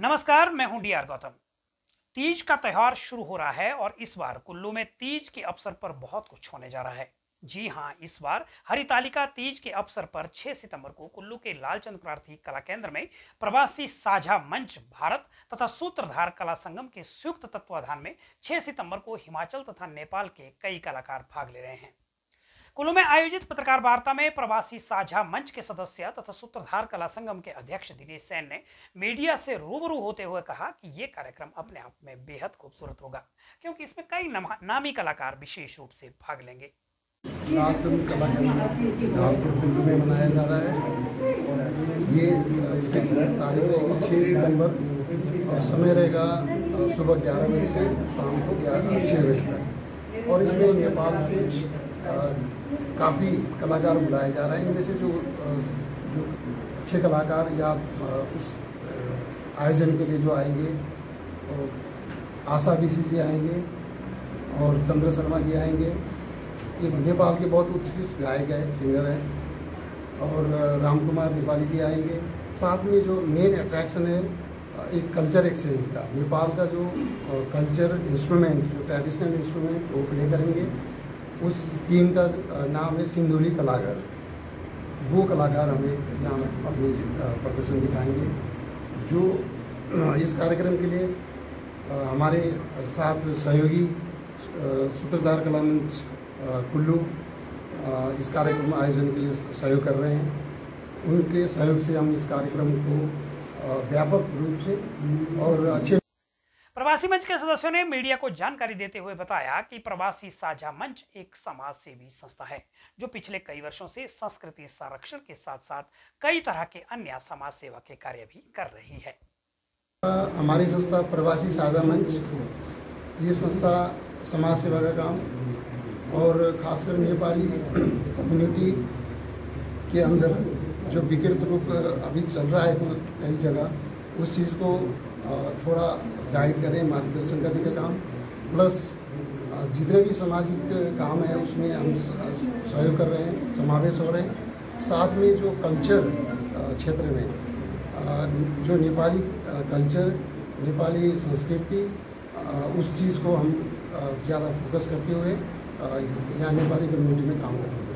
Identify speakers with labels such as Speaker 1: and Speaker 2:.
Speaker 1: नमस्कार, मैं हूँ डीआर गौतम। तीज का त्यौहार शुरू हो रहा है और इस बार कुल्लू में तीज के अवसर पर बहुत कुछ होने जा रहा है। जी हाँ, इस बार हरितालिका तीज के अवसर पर 6 सितंबर को कुल्लू के लालचंद प्रार्थी कला केंद्र में प्रवासी साझा मंच भारत तथा सूत्रधार कला संगम के संयुक्त तत्वाधान में 6 सितंबर को हिमाचल तथा नेपाल के कई कलाकार भाग ले रहे हैं। कुल्लू में आयोजित पत्रकार वार्ता में प्रवासी साझा मंच के सदस्य तथा सूत्रधार कला संगम के अध्यक्ष दिनेश सेन ने मीडिया से रूबरू होते हुए कहा कि ये कार्यक्रम अपने आप में बेहद खूबसूरत होगा, क्योंकि इसमें कई नामी कलाकार विशेष रूप से भाग लेंगे।
Speaker 2: ये तारीख रहेगी छः और समय रहेगा सुबह ग्यारह बजे से शाम को ग्यारह छः बजे तक। और इसमें नेपाल से काफ़ी कलाकार बुलाए जा रहे हैं। इनमें से जो जो अच्छे कलाकार या उस आयोजन के लिए जो आएँगे और आशा बीसी जी आएँगे और चंद्र शर्मा जी आएँगे। ये नेपाल के बहुत उत्कृष्ट गायक हैं, सिंगर हैं और राम कुमार नेपाली जी आएँगे। साथ में जो मेन अट्रैक्शन है एक कल्चर एक्सचेंज का। नेपाल का जो कल्चर इंस्ट्रूमेंट जो ट्रेडिशनल इंस्ट्रूमेंट वो प्ले करेंगे, उस टीम का नाम है सिंधुली कलाकार। वो कलाकार हमें यहाँ अपनी प्रदर्शन दिखाएँगे, जो इस कार्यक्रम के लिए हमारे साथ सहयोगी सूत्रधार कला मंच कुल्लू इस कार्यक्रम आयोजन के लिए सहयोग कर रहे हैं। उनके सहयोग से हम इस कार्यक्रम को व्यापक रूप से और अच्छे
Speaker 1: प्रवासी मंच के सदस्यों ने मीडिया को जानकारी देते हुए बताया कि प्रवासी साझा मंच एक समाज सेवी संस्था है जो पिछले कई वर्षों से संस्कृति संरक्षण के साथ साथ कई तरह के अन्य समाज सेवा के कार्य भी कर रही है।
Speaker 2: हमारी संस्था प्रवासी साझा मंच ये संस्था समाज सेवा का काम और खासकर नेपाली कम्युनिटी के अंदर जो विकृत रूप अभी चल रहा है कई जगह, उस चीज़ को थोड़ा गाइड करें, मार्गदर्शन करने का काम। प्लस जितने भी सामाजिक काम है, उसमें हम सहयोग कर रहे हैं, समावेश हो रहे हैं। साथ में जो कल्चर क्षेत्र में जो नेपाली कल्चर नेपाली संस्कृति उस चीज़ को हम ज़्यादा फोकस करते हुए यहाँ नेपाली कम्युनिटी में काम कर रहे हैं।